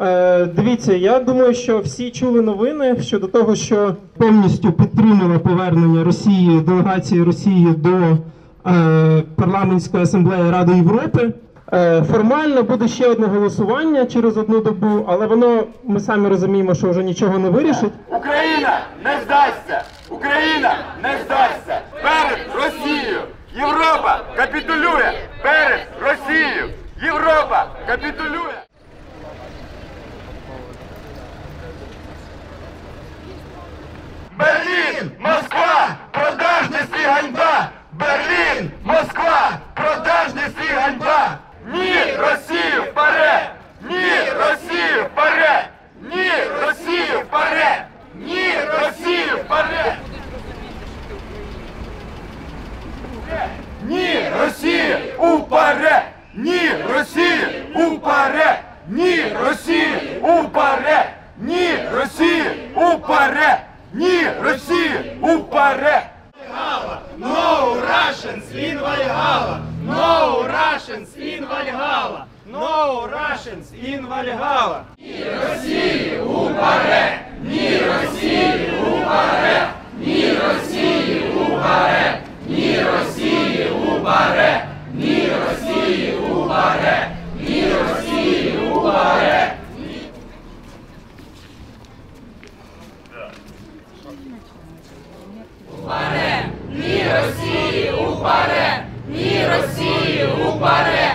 Е, дивіться, я думаю, що всі чули новини щодо того, що повністю підтримала повернення Росії, делегації Росії до е, парламентської асамблеї Ради Європи. Е, формально буде ще одне голосування через одну добу, але воно ми самі розуміємо, що вже нічого не вирішить. Україна не здасться! Україна не здасться! Перед Росією! Європа капітулює перед Росією! Європа капітулює! Берлін! Москва! Продажність і ганьба! Берлін! Москва! Продажність і ганьба! Ні, Росію вперед! Ні, Росію вперед! Ні, Росію вперед! Ні, Росію вперед! Ні, Росії уперед! Ні, Росії уперед! Ні, Росії уперед! Ні, Росії уперед! Росії уперед! No Russians in Valhalla! No Russians in Valhalla! No Russians in Valhalla! Ні Росії уперед! Ні Росії уперед!